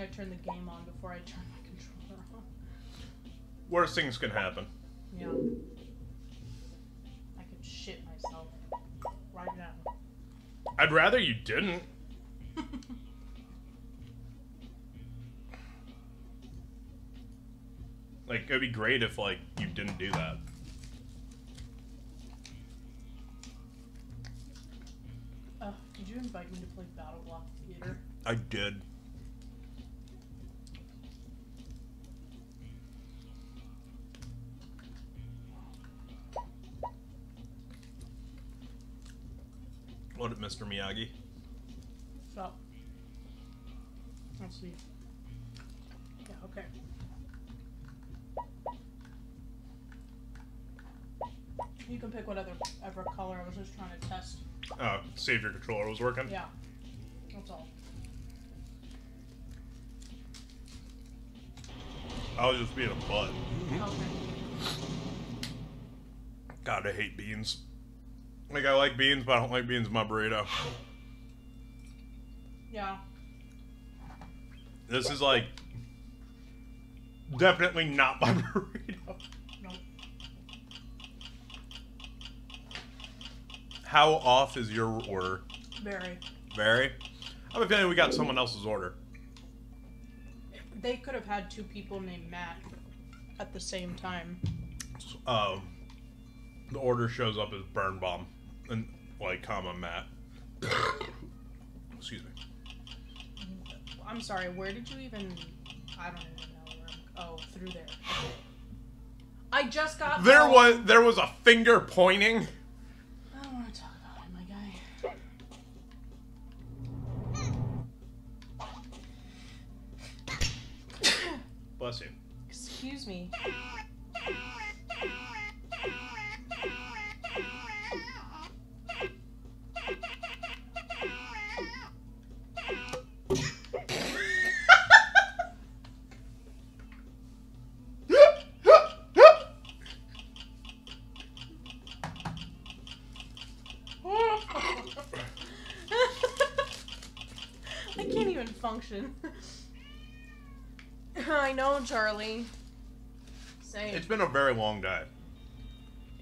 think I turned the game on before I turned my controller on. Worst things can happen. Yeah. I could shit myself right now. I'd rather you didn't. like it'd be great if like you didn't do that. Uh, did you invite me to play BattleBlock Theater? I did. Mr. Miyagi? So. Let's see. Yeah, okay. You can pick whatever ever color I was just trying to test. Oh, see if your controller was working. Yeah. That's all. I was just being a butt. Okay. God, I hate beans. Like I like beans, but I don't like beans in my burrito. Yeah. This is like definitely not my burrito. No. How off is your order? Very. Very. I have a feeling we got someone else's order. They could have had two people named Matt at the same time. Um, the order shows up as burn bomb and like comma Matt. Excuse me. I'm sorry, where did you even. I don't even know where I'm. Oh, through there. Okay. I just got. There home- was there was a finger pointing. I don't want to talk about it, my guy. Bless you. Excuse me. Even function. I know, Charlie. Same. It's been a very long day.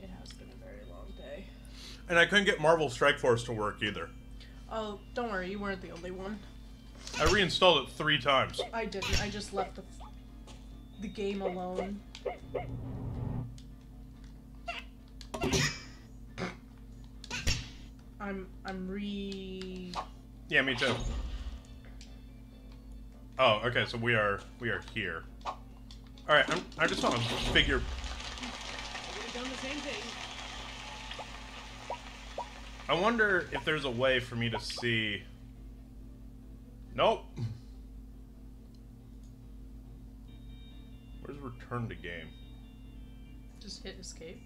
It has been a very long day. And I couldn't get Marvel Strike Force to work either. Oh, don't worry, you weren't the only one. I reinstalled it three times. I didn't. I just left the, the game alone. I'm I'm re Yeah, me too. Oh, okay, so we are we are here. All right, I'm, I just want to figure. I wonder if there's a way for me to see. Nope. Where's return to game? Just hit escape.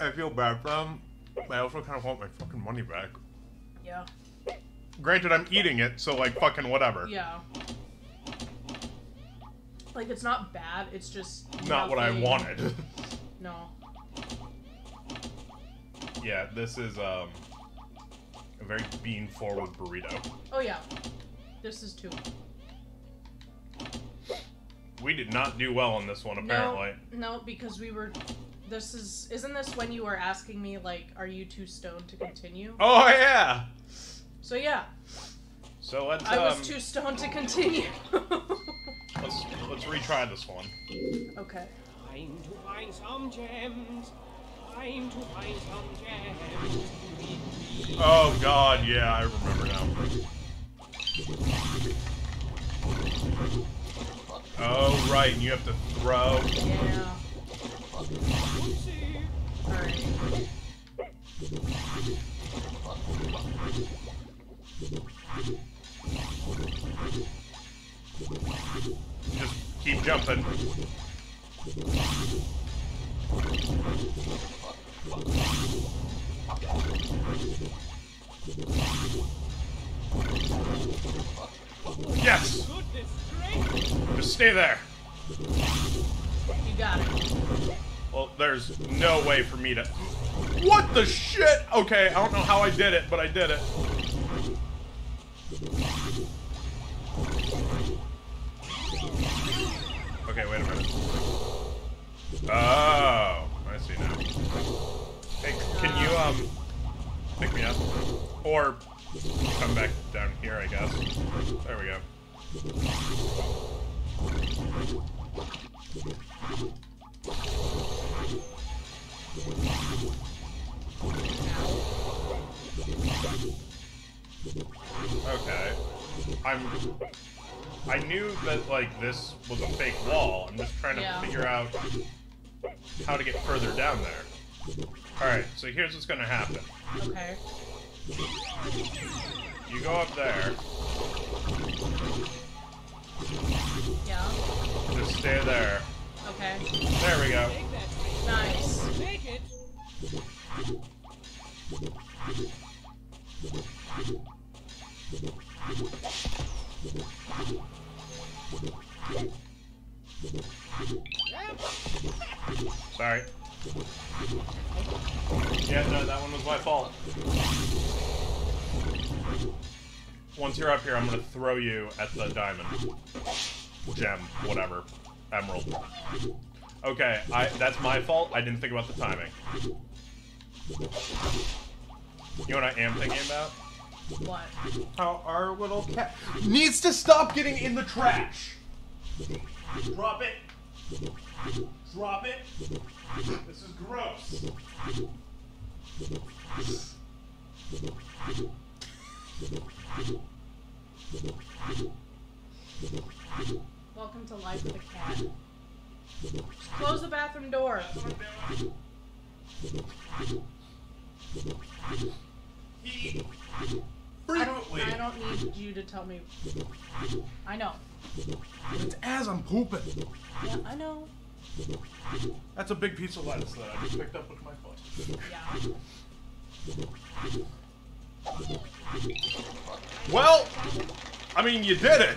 I feel bad for them, but I also kind of want my fucking money back. Yeah. Granted, I'm eating it, so like fucking whatever. Yeah. Like it's not bad. It's just Not what I wanted. No. yeah, this is um a very bean forward burrito. Oh yeah. This is too. We did not do well on this one apparently. No, no, because we were. This is. Isn't this when you were asking me like, are you too stoned to continue? Oh yeah. So yeah, So let's I was um, too stoned to continue. let's let's retry this one. okay. Time to find some gems. Time to find some gems. Oh god, yeah, I remember now. Oh right, and you have to throw. Yeah. Oopsie. All right. Just keep jumping. Yes! Just stay there. You got it. Well, there's no way for me to. What the shit? Okay, I don't know how I did it, but I did it. Okay, wait a minute. Oh, I see now. Hey, can you um pick me up, or come back down here? I guess. There we go. I'm. I knew that like this was a fake wall. I'm just trying to Yeah. figure out how to get further down there. All right. So here's what's gonna happen. Okay. You go up there. Yeah. Just stay there. Okay. There we go. Nice. take it! Sorry. Yeah, no, that one was my fault. Once you're up here, I'm gonna throw you at the diamond. Gem, whatever. Emerald. Okay, I that's my fault. I didn't think about the timing. You know what I am thinking about? What? How our little cat needs to stop getting in the trash. Drop it. Drop it. This is gross. Welcome to life with a cat. Just close the bathroom door. He I don't. I don't need you to tell me. I know. It's as I'm pooping. Yeah, I know. That's a big piece of lettuce that I just picked up with my foot. Yeah. Well, I mean, you did it.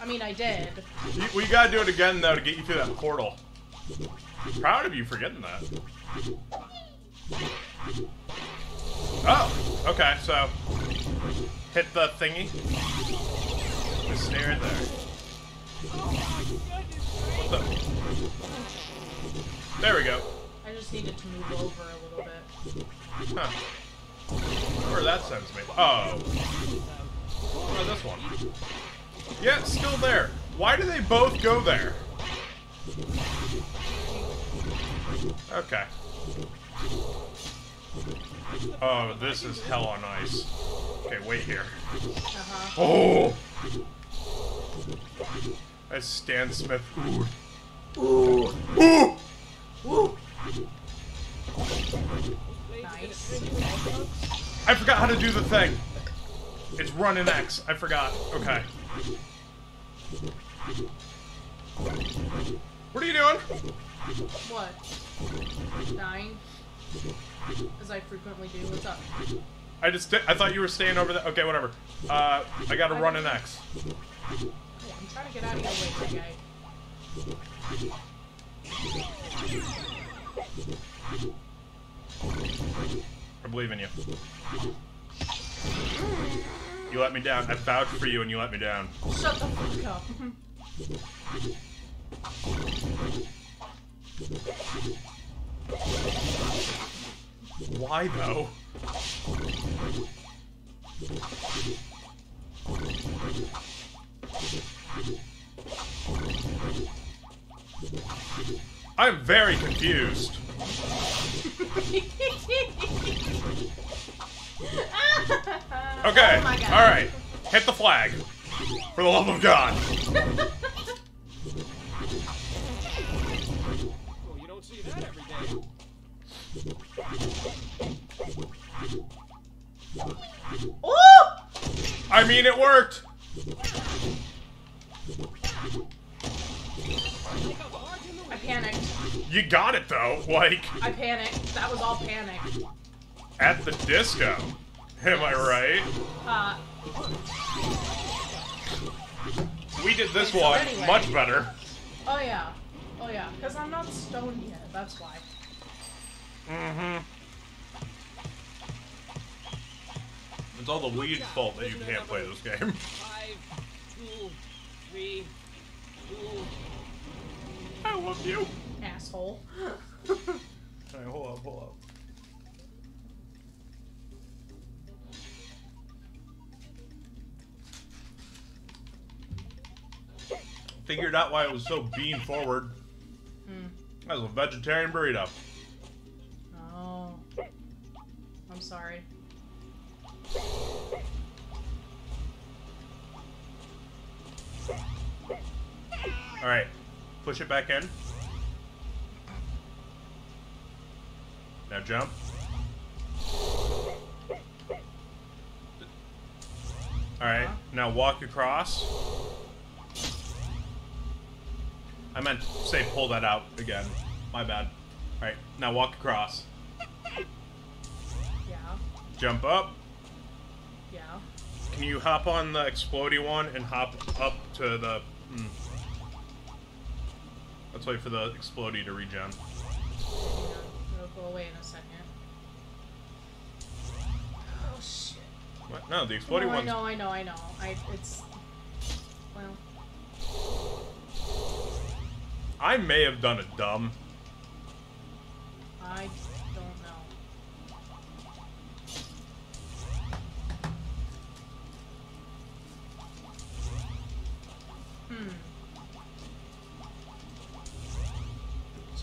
I mean, I did. You- We gotta do it again though to get you through that portal. Proud of you for getting that. Oh, okay. So hit the thingy. Stay right there. What the? There we go. I just needed to move over a little bit. Huh. Where that sends me? Oh. Oh, this one. Yeah, still there. Why do they both go there? Okay. Oh, this is hell on ice. Okay, wait here. Uh huh. Oh! That's Stan Smith. Ooh. Ooh. Ooh! Ooh! Nice. I forgot how to do the thing. It's run in X. I forgot. Okay. What are you doing? What? Dying? As I frequently do. What's up? I just I thought you were staying over there. Okay, whatever. Uh, I gotta run an X. I'm trying to get out of your way, guy. I believe in you. You let me down. I vouched for you and you let me down. Shut the fuck up. Why though? I'm very confused. Okay. Oh. All right. Hit the flag. For the love of God. I mean, it worked. Like a barge in the I panicked. You got it though. Like I panicked. That was all panic. at the disco. Am I right? Uh, We did this Okay, so one anyway. much better. Oh yeah. Oh yeah. Because I'm not stoned yet. That's why. Mm-hmm. It's all the weed's fault that you can't play this game. Five, two, three, two. I love you. Asshole. Alright, hold up, hold up. Figured out why it was so bean forward. Hmm. That was a vegetarian burrito. Oh. I'm sorry. Alright, push it back in. Now jump. Alright, now walk across. I meant to say pull that out again. My bad. Alright, now walk across. Yeah. Jump up. Yeah. Can you hop on the explodey one and hop up to the... Hmm. Let's wait for the explodey to regen. It'll go away in a second. Oh shit. What? No, the exploding I one's. know, I know, I know. I it's well I may have done it dumb. I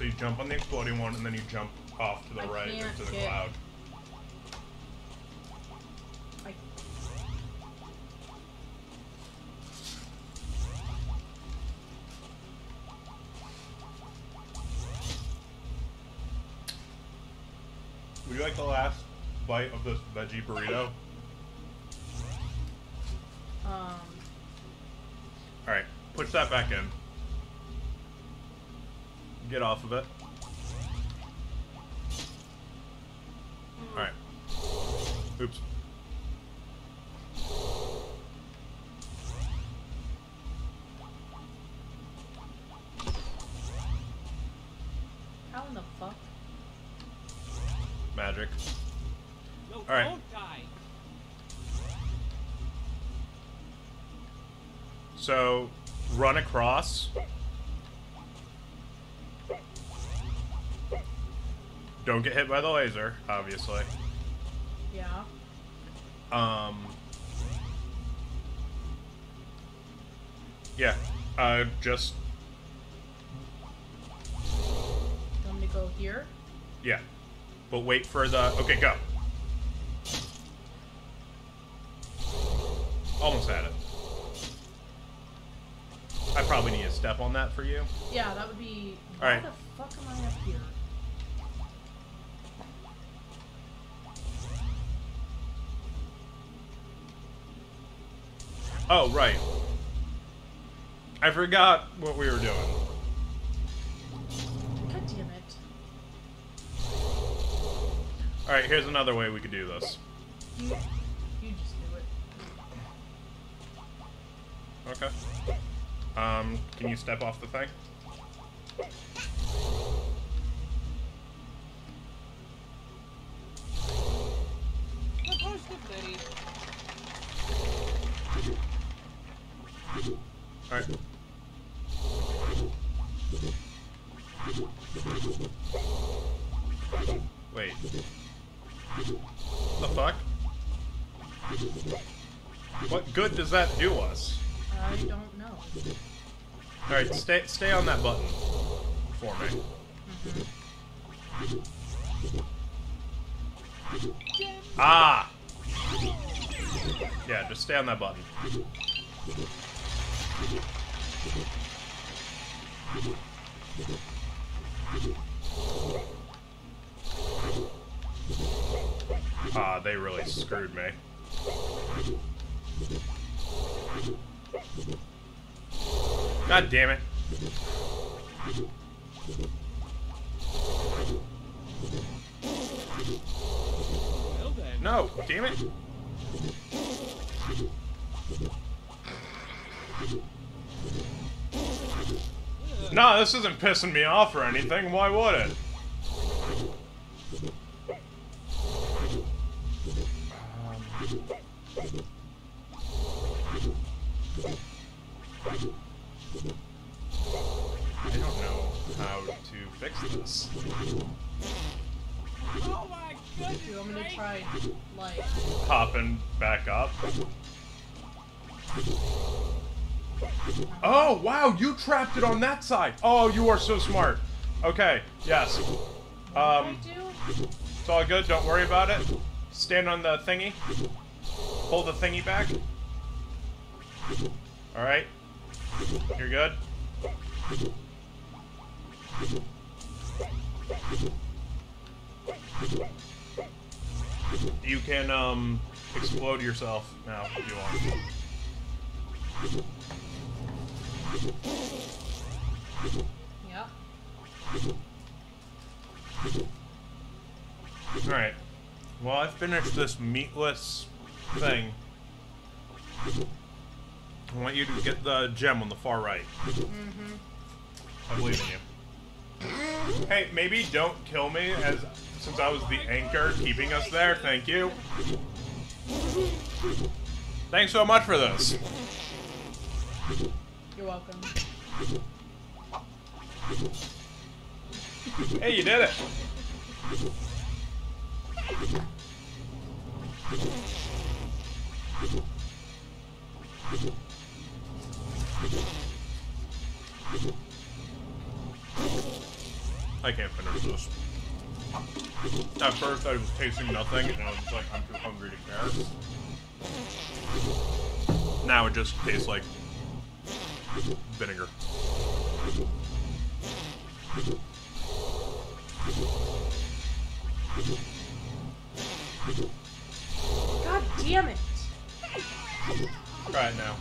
you jump on the exploding one, and then you jump off to the I right into the cloud. I Would you like the last bite of this veggie burrito? um All right, push that back in. Get off of it. All right. Oops. Don't get hit by the laser, obviously. Yeah. Um. Yeah. Uh, just Want me to go here? yeah. But wait for the. Okay, go. Almost had it. I probably need a step on that for you. Yeah, that would be All why right. the fuck am I up here? Oh, right. I forgot what we were doing. God damn it. Alright, here's another way we could do this. You you just do it. Okay. Um, can you step off the thing? Does that do us? I don't know. Alright, stay stay on that button for me. Ah! Yeah, just stay on that button. Ah, they really screwed me. God damn it. No, damn it. No, this isn't pissing me off or anything. Why would it? Trapped it on that side. Oh, you are so smart. Okay, yes. Um, it's all good. Don't worry about it. Stand on the thingy. Pull the thingy back. All right. You're good. You can um explode yourself now if you want. Yeah. All right. Well, I finished this meatless thing. I want you to get the gem on the far right. Mm-hmm. I believe in you. Hey, maybe don't kill me as since I was the anchor keeping us there. Thank you. Thanks so much for this. You're welcome. Hey, you did it. I can't finish this. At first, I was tasting nothing, and I was like, I'm too hungry to care. Now it just tastes like vinegar. God damn it! Try it now.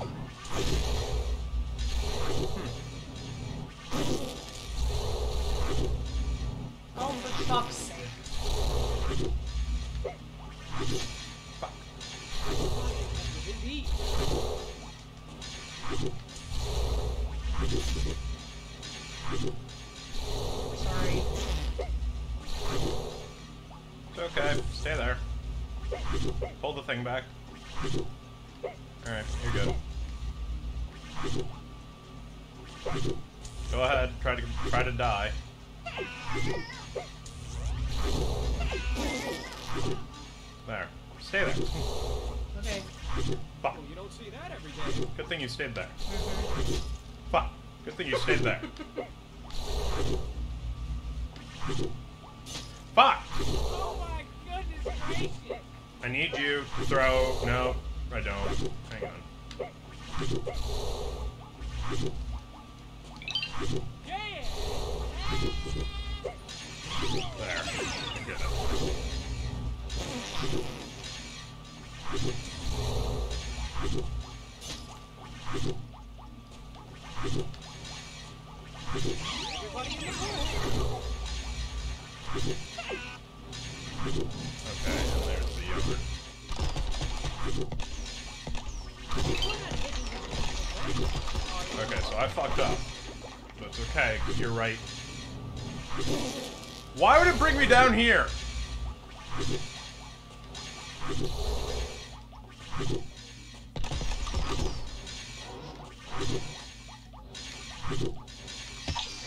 Go ahead, try to try to die. There. Stay there. Okay. Fuck. You don't see that every day. Good thing you stayed there. Mhm. Fuck. Good thing you stayed there. Fuck! Oh my goodness gracious! I need you to throw. No, I don't. Hang on. There. Here?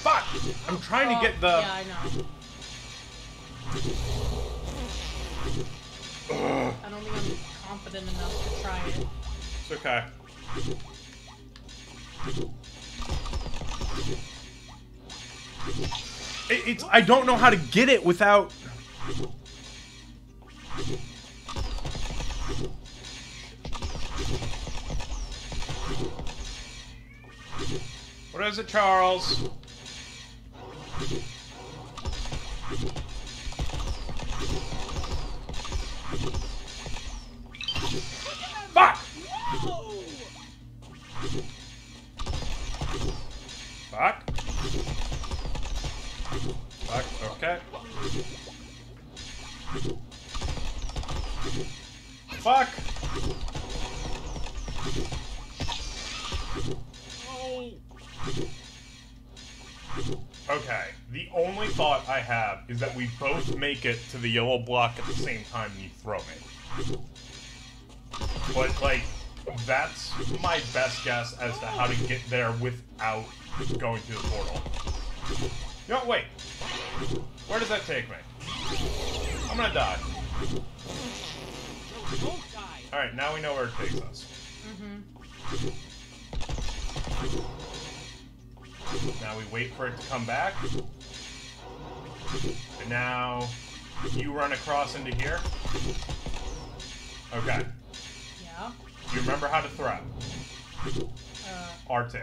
Fuck! I'm trying to Oh, get the. Yeah, I know. I don't think I'm confident enough to try it. It's okay. It, it's. I don't know how to get it without. What is it, Charles? Okay, the only thought I have is that we both make it to the yellow block at the same time you throw me. But, like, that's my best guess as to how to get there without going through the portal. No, wait. Where does that take me? I'm gonna die. Alright, now we know where it takes us. Mm-hmm. Now we wait for it to come back. And now you run across into here. Okay. Yeah. You remember how to throw. Uh, R2.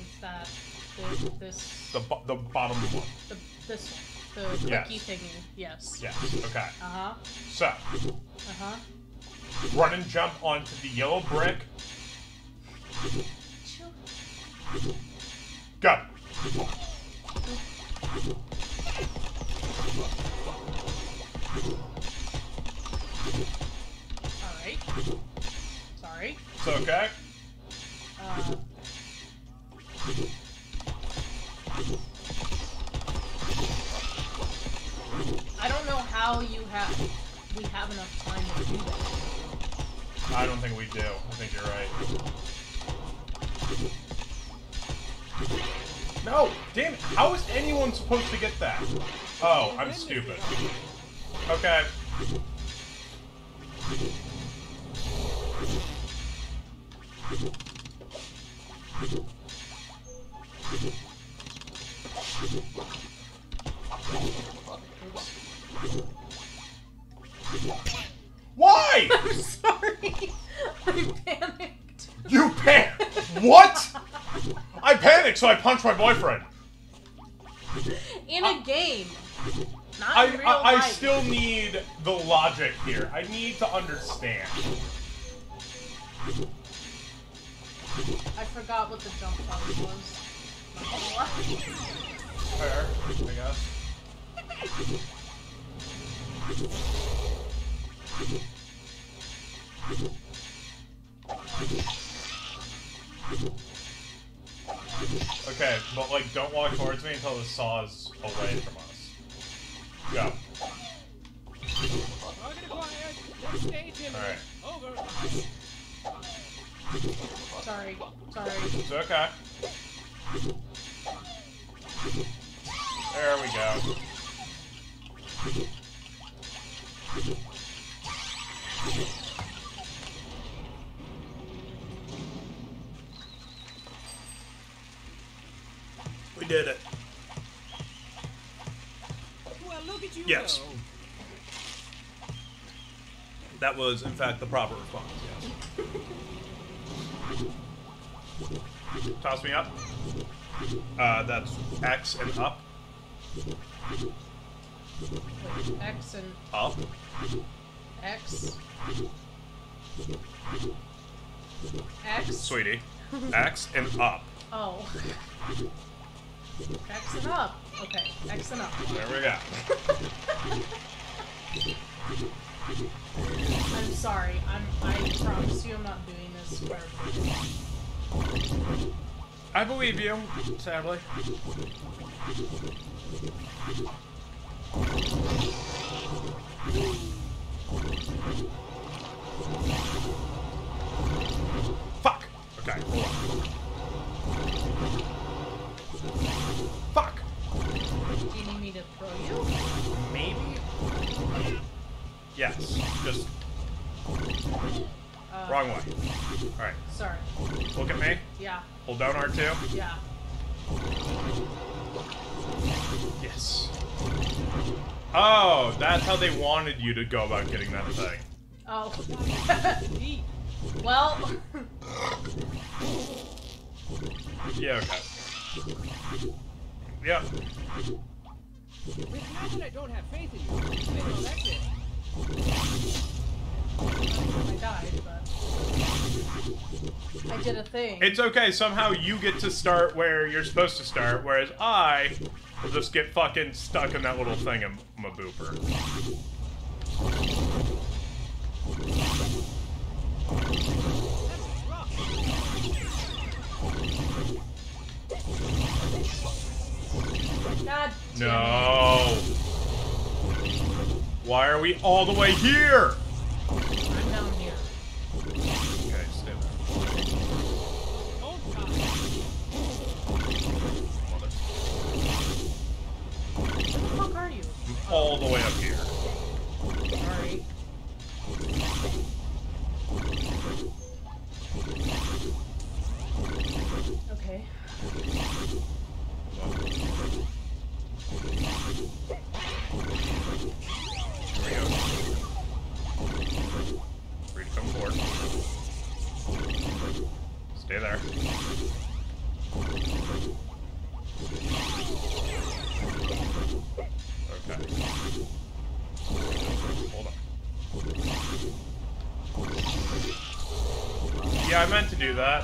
is that the, this The, bo- the bottom one. the this one the Yes. thingy? Yes. Yes. Okay. Uh huh. So, Uh huh. run and jump onto the yellow brick. Go. All right. Sorry. It's okay. How is anyone supposed to get that? Oh, I'm stupid. Okay. Why? I'm sorry. I panicked. You pan? What? I panicked, so I punched my boyfriend. Need to understand. I forgot what the jump button was. Not gonna lie. Fair, I guess. Okay, but like, don't walk towards me until the saw is away from us. Go. Alright. Sorry. Sorry. It's okay. There we go. That was, in fact, the proper response, yes. Toss me up. Uh, that's X and up. X and Up. X. X. Sweetie. X and up. Oh. X and up. Okay, X and up. There we go. I'm sorry. I'm. I promise you, I'm not doing this. I believe you, sadly. Yes, just Uh, wrong way. Alright, Sorry. look at me. Yeah. Hold down R2. Yeah. Yes. Oh, that's how they wanted you to go about getting that thing. Oh. Well. Yeah, okay. Yep. It's not that I don't have faith in you. I did a thing. It's okay, somehow you get to start where you're supposed to start, whereas I will just get fucking stuck in that little thing in my booper. God no. Why are we all the way here? I'm down here. Okay, stay there. Mother. Where the fuck are you? I'm all the way up here. Yeah, I meant to do that.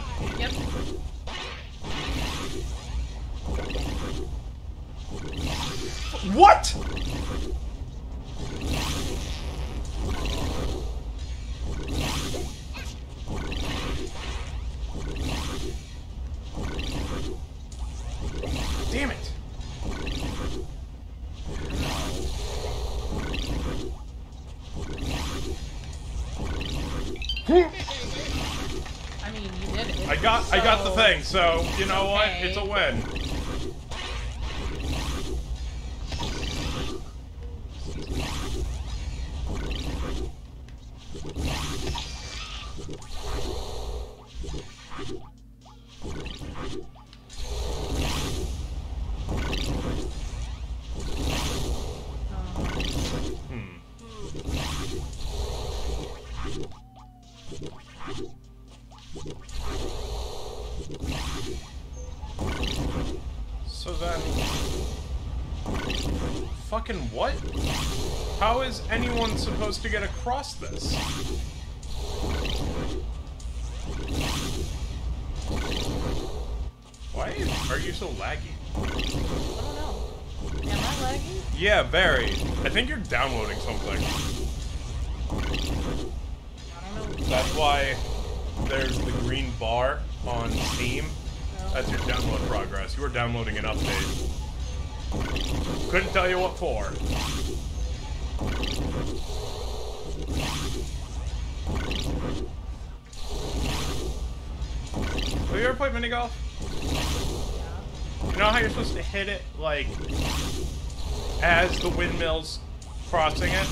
Thing, so you know what? It's a win. Fucking what? How is anyone supposed to get across this? Why are you so laggy? I don't know. Am I lagging? Yeah, very. I think you're downloading something. I don't know. That's why there's the green bar on Steam. That's your download progress. You are downloading an update. Couldn't tell you what for. Have you ever played mini golf? Yeah. You know how you're supposed to hit it like as the windmill's crossing it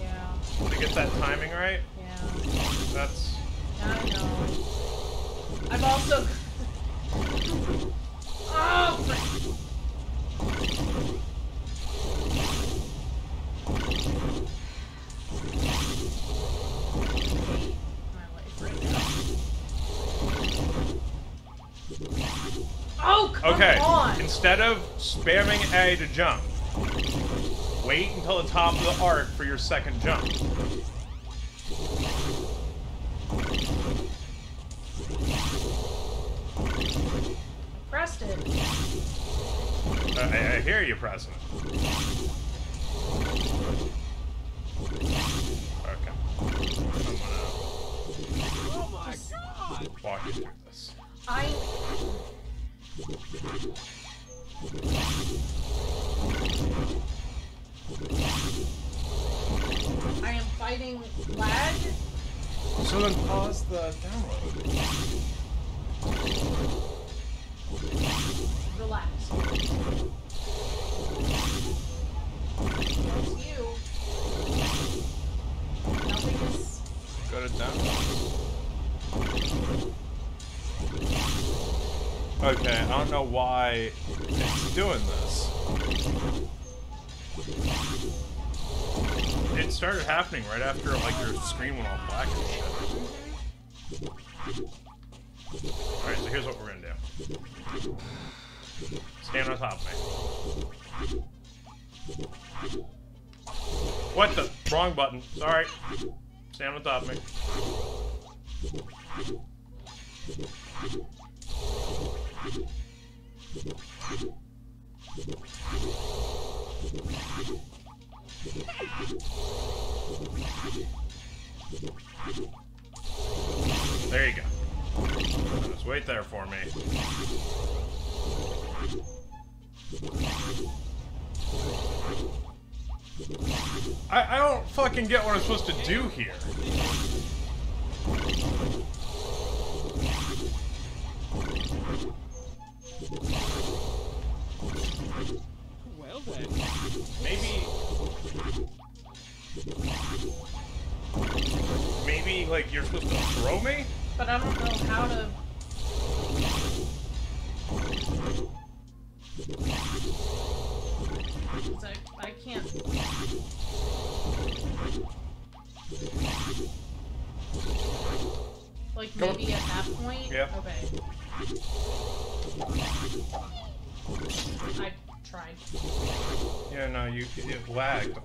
Yeah. to get that timing right? Yeah. That's I know. I've also. oh, Okay, instead of spamming A to jump, wait until the top of the arc for your second jump. Pressed it. Uh, I, I hear you pressing it. Okay. I'm gonna Oh my god! walk you through this. I. I am fighting lag. So then pause the download. Relax. That's you. Nothing is. Go to download. Okay, I don't know why it's doing this. It started happening right after like your screen went all black and shit. Alright, so here's what we're gonna do. Stand on top of me. What the? Wrong button. Sorry. Stand on top of me. There you go. Just wait there for me. I, I don't fucking get what I'm supposed to do here.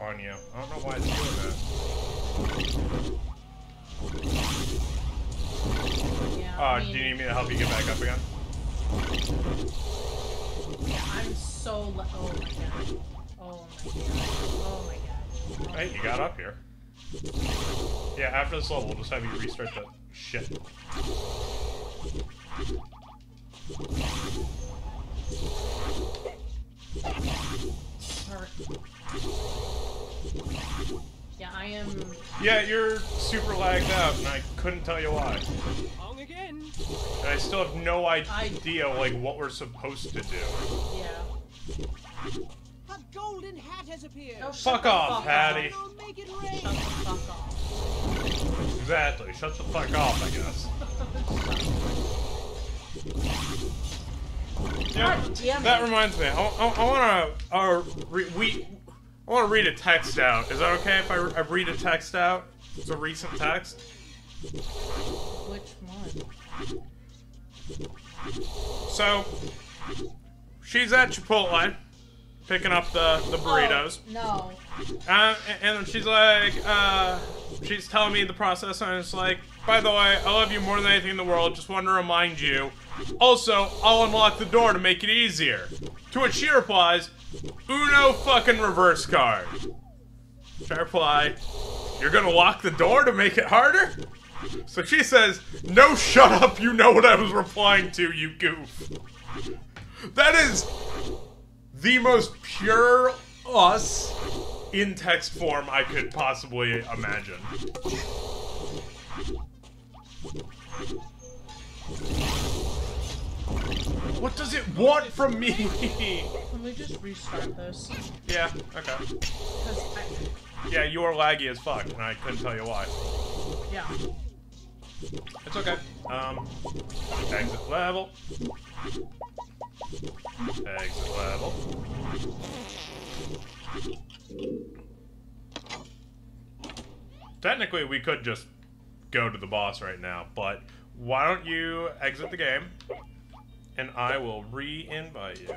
On you. I don't know why it's doing that. Yeah. Oh, I mean, do you need me to help you get back up again? yeah, I'm so. Le- oh my god. Oh my god. Oh my god. Oh hey, you got up here. Yeah, after this level, we'll just have you restart the shit. Sorry. Yeah, I am. Yeah, you're super lagged out, and I couldn't tell you why. On again. And I still have no idea, like, what we're supposed to do. Yeah. A golden hat has appeared. Oh, Fuck off, fuck Hattie. I'll make it Shut the fuck off. Exactly. Shut the fuck off, I guess. Yeah, that reminds me. I, I, I want to uh, we I want to read a text out. Is that okay if I, I read a text out? It's a recent text. Which one? So she's at Chipotle picking up the the burritos. Oh, no. Uh, and then she's like, uh, she's telling me the process, and it's like, by the way, I love you more than anything in the world. Just wanted to remind you. Also, I'll unlock the door to make it easier. To which she replies, Uno fucking reverse card. I reply, You're gonna lock the door to make it harder? So she says, No, shut up. You know what I was replying to, you goof. That is the most pure us in text form I could possibly imagine. What does it want from me? Can we just restart this? yeah, okay. I. Yeah, you are laggy as fuck, and I couldn't tell you why. Yeah. It's okay. Um, exit level. Exit level. Technically, we could just go to the boss right now, but why don't you exit the game, and I will re-invite you.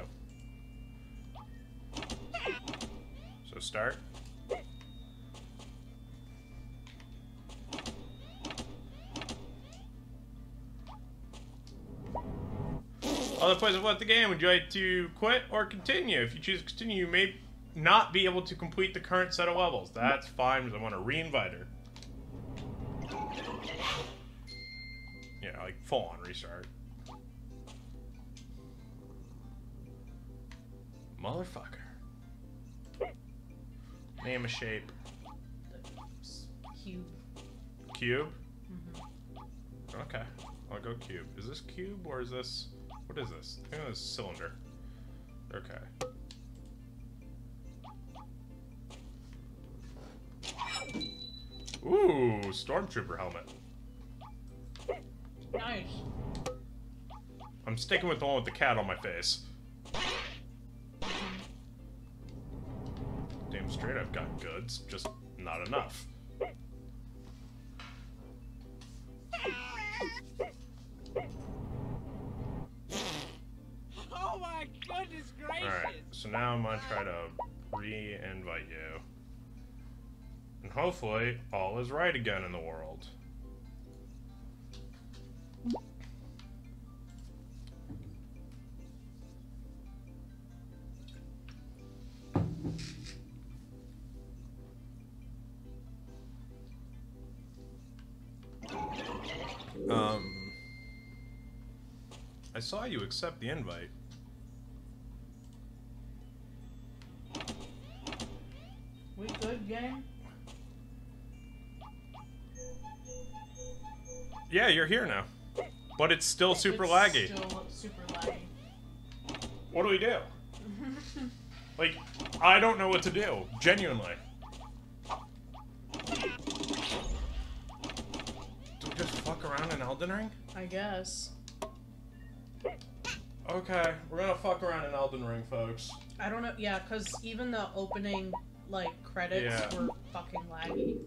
So start. Other players have left the game. Would you like to quit or continue? If you choose to continue, you may not be able to complete the current set of levels. That's fine, because I want to re-invite her. Yeah, like full on restart. Motherfucker. Name a shape. Cube. Cube? Mm-hmm. Okay. I'll go cube. Is this cube or is this... What is this? I think this is cylinder. Okay. Ooh, stormtrooper helmet. Nice. I'm sticking with the one with the cat on my face. Straight, I've got goods, just not enough. Oh my goodness gracious. Alright, so now I'm gonna try to re-invite you. And hopefully, all is right again in the world. Saw you accept the invite. We good game? Yeah, you're here now. But it's still super It's laggy. Still super laggy. What do we do? Like, I don't know what to do. Genuinely. Do we just fuck around in Elden Ring? I guess. Okay, we're gonna fuck around in Elden Ring, folks. I don't know. Yeah, because even the opening like credits Yeah. were fucking laggy.